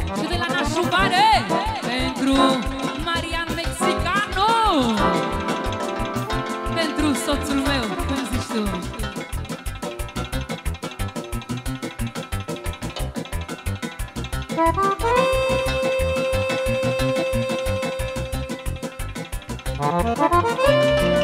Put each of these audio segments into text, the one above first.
Și de la Nașubare pentru Marian Mexicano! Pentru soțul meu, cum zici tu? Atențiune!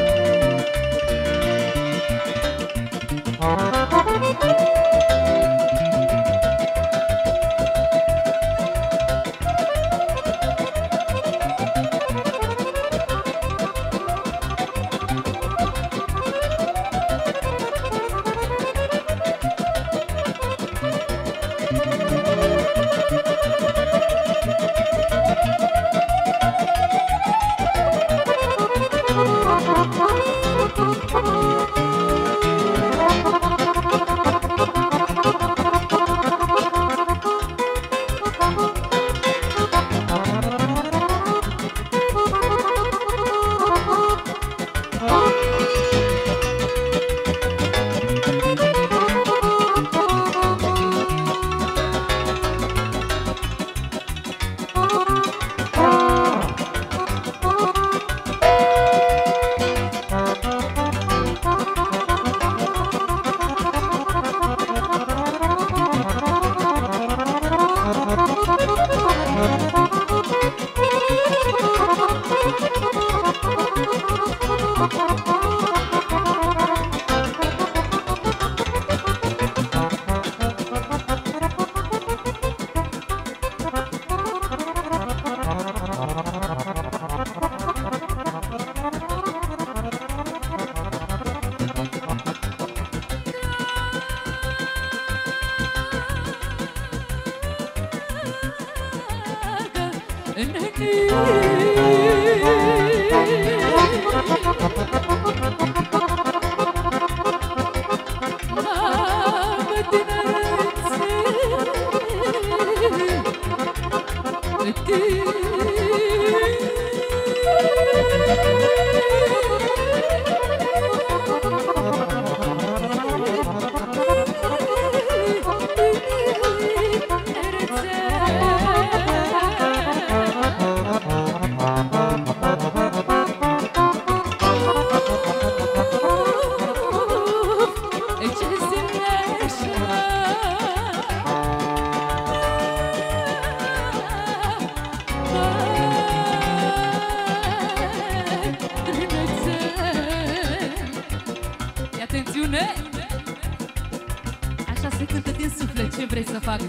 Vrei să fac?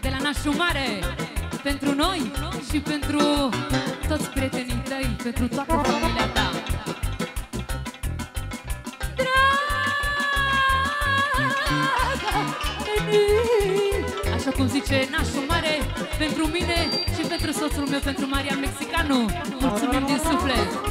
De la nașul mare Pentru noi și pentru toți prietenii tăi Pentru toată familia ta. Dragă, veni cum zice nașul mare Pentru mine și pentru soțul meu, pentru Maria Mexicanu Mulțumim din suflet!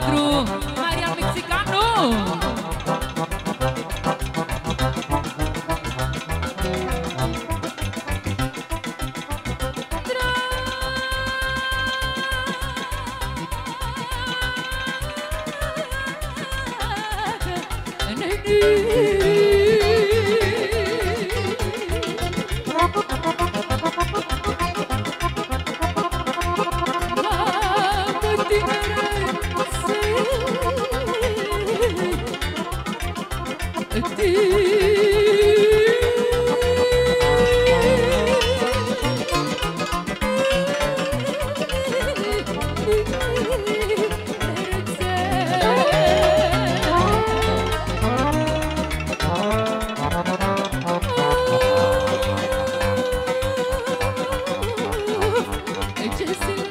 negru Marian Mexicanu Drag, see.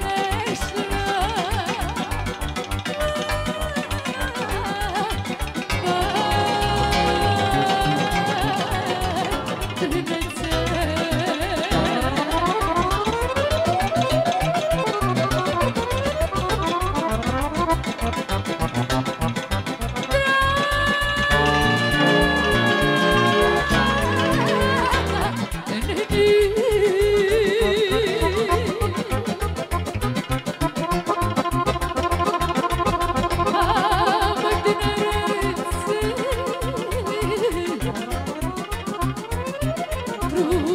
you.